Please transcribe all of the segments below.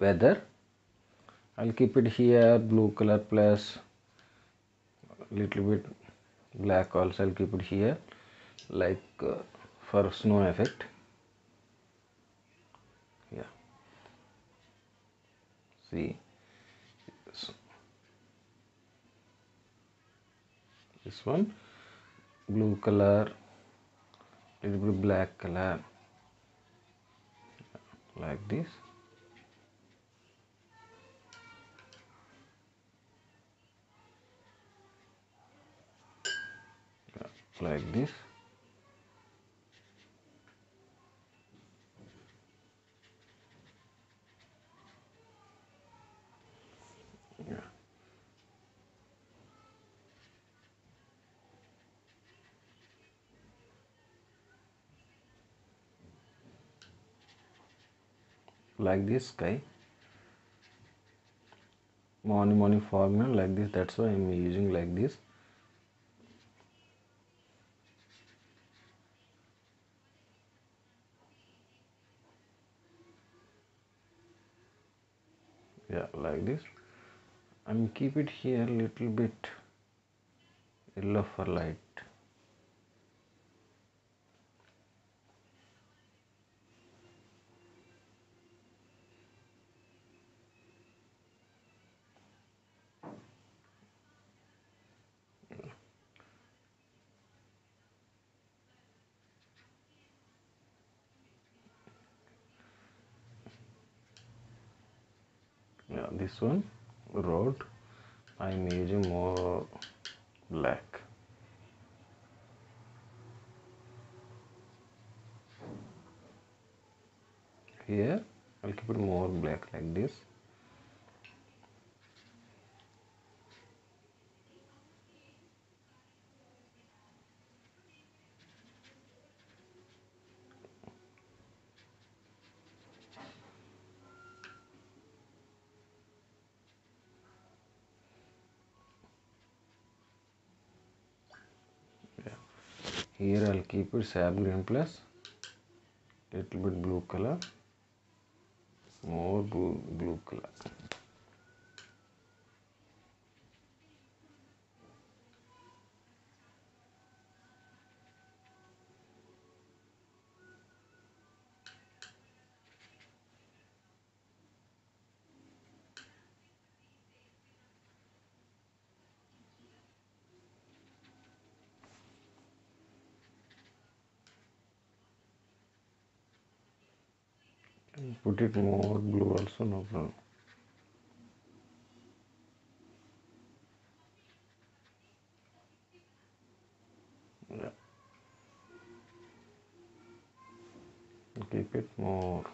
weather? I'll keep it here blue color plus little bit black also I'll keep it here like uh, for snow effect. Yeah. See? This one blue color little bit black color like this. Like this like this sky morning morning formula like this. That's why I'm using like this. Yeah like this. And keep it here little bit yellow for light yeah this one road. I'm using more black. Here I'll keep it more black like this here I'll keep it sap green plus. Little bit blue color. More blue blue color put it more blue also no problem yeah. keep it more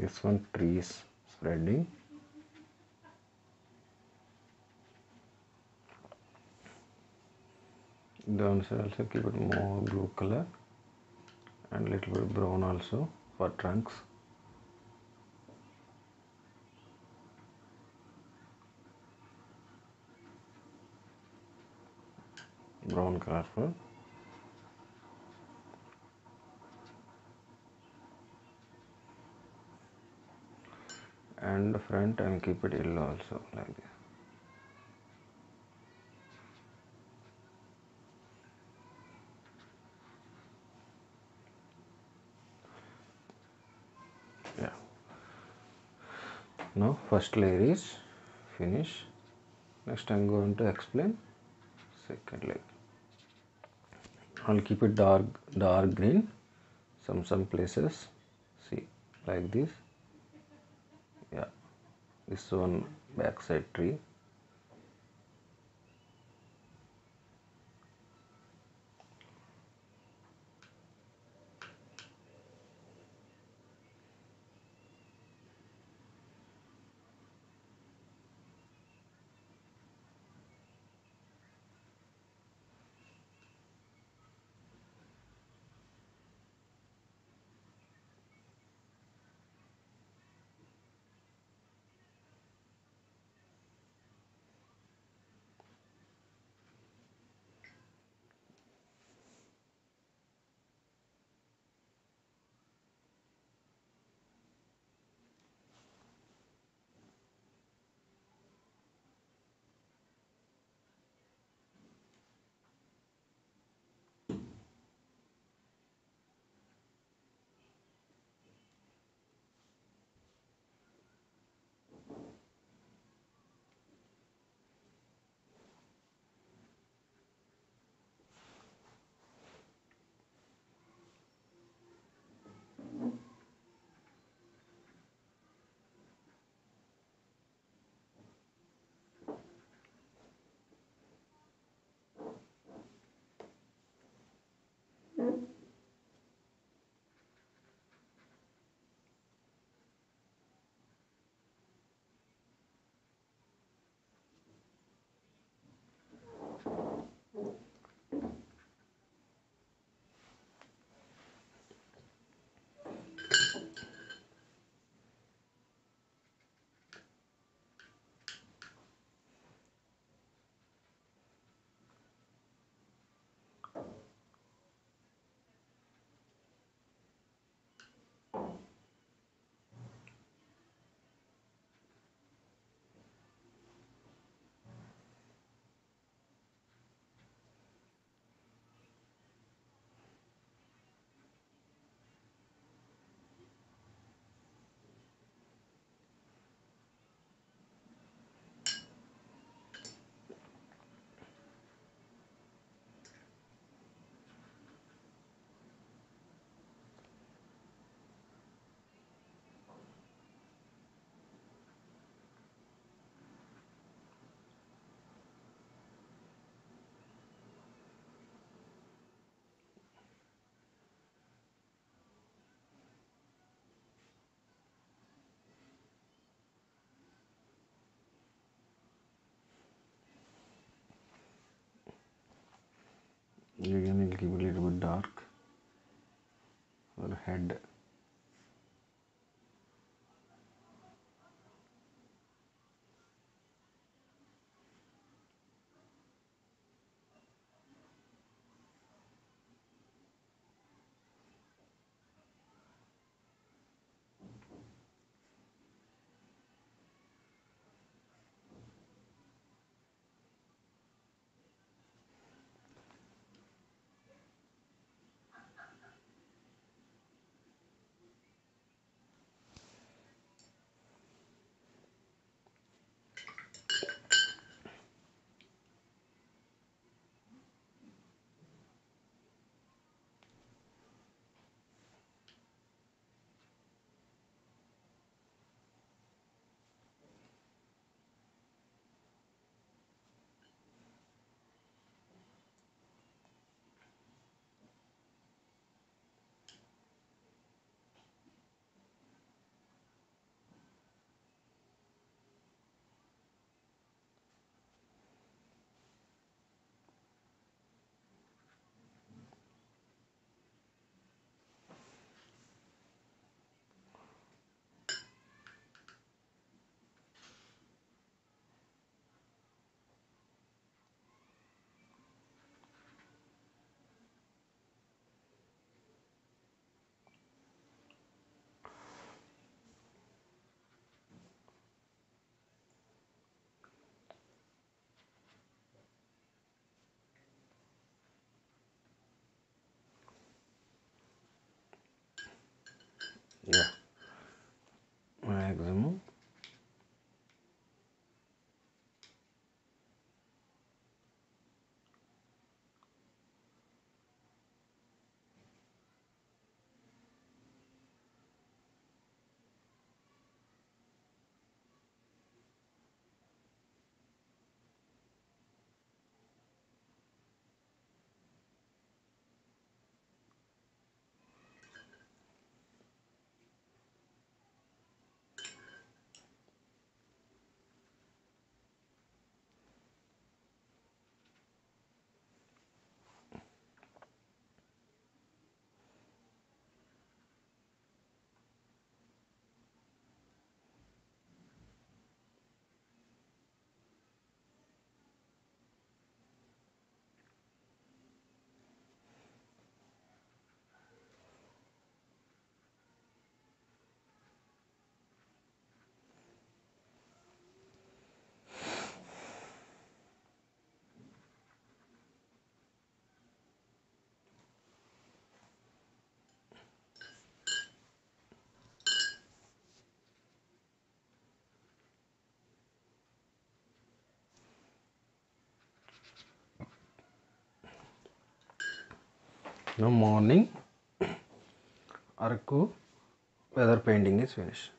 this one trees spreading. Downside also keep it more blue color and little bit brown also for trunks. Brown color for and the front and keep it yellow also like this. Yeah. Now first layer is finish. Next i'm going to explain. Second layer. I'll keep it dark dark green. Some some places see like this this one backside tree again now morning. Araku weather painting is finished